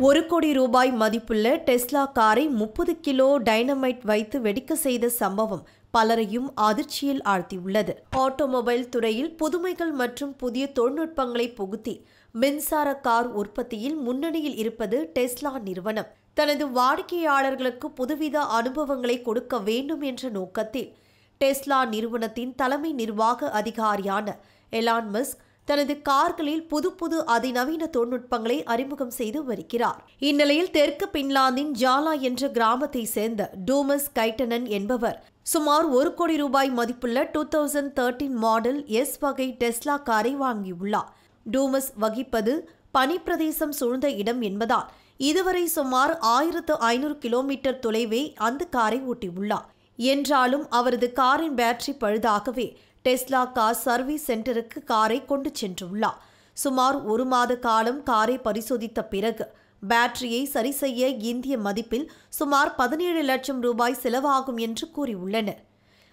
ஒரு கோடி ரூபாய் மதிப்புள்ள டெஸ்லா காரை முப்பது கிலோ டைனமைட் வைத்து வெடிக்க செய்த சம்பவம் பலரையும் அதிர்ச்சியில் ஆழ்த்தியுள்ளது. ஆட்டோமொபைல் துறையில் புதுமைகள் மற்றும் புதிய தொழில்நுட்பங்களை புகுத்தி மின்சார கார் உற்பத்தியில் முன்னணியில் இருப்பது டெஸ்லா நிறுவனம். தனது வாடிக்கையாளர்களுக்கு புதுவித அனுபவங்களை கொடுக்க வேண்டும் என்ற நோக்கத்தில் டெஸ்லா நிறுவனத்தின் தலைமை நிர்வாக அதிகாரியான எலான் மஸ்க் தனது கார்களில் புது புது அதிநவீன தொழில்நுட்பங்களை அறிமுகம் செய்து வருகிறார். இந்நிலையில் தெற்கு பின்லாந்தின் ஜாலா என்ற கிராமத்தை சேர்ந்த டூமஸ் கைட்டனன் என்பவர் சுமார் ஒரு கோடி ரூபாய் மதிப்புள்ள two thousand thirteen model S வகை டெஸ்லா காரை வாங்கியுள்ளார். டூமஸ் வகிப்பது பனிப்பிரதேசம் சூழ்ந்த இடம் என்பதால் இதுவரை சுமார் ஆயிரத்து ஐநூறு கிலோமீட்டர் தொலைவே அந்த காரை ஓட்டியுள்ளார். என்றாலும் அவரது காரின் பேட்டரி பழுதாகவே டெஸ்லா கார் சர்வீஸ் சென்டருக்கு காரை கொண்டு சென்றுள்ளார். சுமார் ஒரு மாத காலம் காரை பரிசோதித்த பிறகு பேட்டரியை சரி செய்ய இந்திய மதிப்பில் சுமார் பதினேழு லட்சம் ரூபாய் செலவாகும் என்று கூறியுள்ளனர்.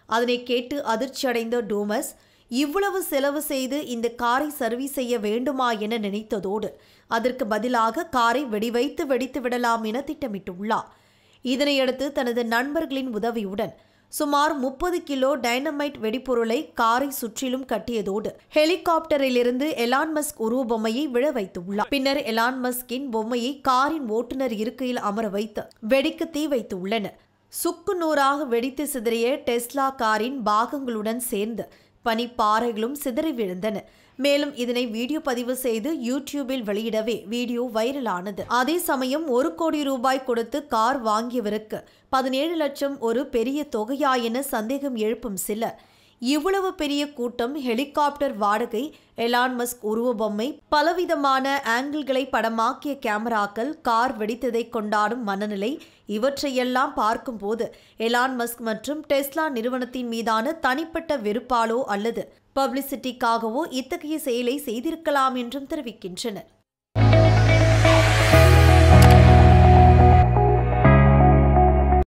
அதனை கேட்டு அதிர்ச்சியடைந்த டோமஸ் இவ்வளவு செலவு செய்து இந்த காரை சர்வீஸ் செய்ய வேண்டுமா என நினைத்ததோடு அதற்கு பதிலாக காரை வெடிவைத்து வெடித்து விடலாம் என திட்டமிட்டுள்ளார். இதனையடுத்து தனது நண்பர்களின் உதவியுடன் சுமார் முப்பது கிலோ டைனமைட் வெடிபொருளை காரை சுற்றிலும் கட்டியதோடு ஹெலிகாப்டரிலிருந்து எலான் மஸ்க் உருவ பொம்மையை விழ வைத்துள்ளார் பின்னர் எலான் மஸ்கின் பொம்மையை காரின் ஓட்டுநர் இருக்கையில் அமர வைத்து வெடிக்க தீ வைத்துள்ளனர் சுக்கு நூறாக வெடித்து சிதறிய டெஸ்லா காரின் பாகங்களுடன் சேர்ந்து பனிப்பாறைகளும் சிதறி விழுந்தன. மேலும் இதனை வீடியோ பதிவு செய்து யூடியூபில் வெளியிடவே வீடியோ வைரலானது. அதே சமயம் ஒரு கோடி ரூபாய் கொடுத்து கார் வாங்கியவருக்கு பதினேழு லட்சம் ஒரு பெரிய தொகையா என சந்தேகம் எழுப்பும் சிலர். இவ்வளவு பெரிய கூட்டம் ஹெலிகாப்டர் வாடகை எலான் மஸ்க் உருவ பொம்மை பலவிதமான ஆங்கிள்களை படமாக்கிய கேமராக்கள் கார் வெடித்ததை கொண்டாடும் மனநிலை இவற்றையெல்லாம் பார்க்கும்போது எலான் மஸ்க் மற்றும் டெஸ்லா நிறுவனத்தின் மீதான தனிப்பட்ட வெறுப்பாலோ அல்லது பப்ளிசிட்டிக்காகவோ இத்தகைய செயலை செய்திருக்கலாம் என்றும் தெரிவிக்கின்றனர்.